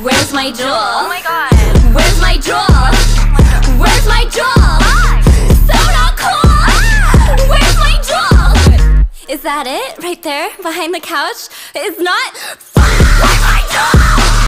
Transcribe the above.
Where's my jewel? Oh my god. Where's my jewel? Where's my jewel? So not cool! Where's my jewel? Is that it? Right there? Behind the couch? It's not?